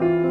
Please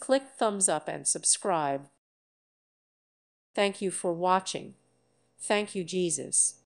click thumbs up and subscribe. Thank you for watching. Thank you, Jesus.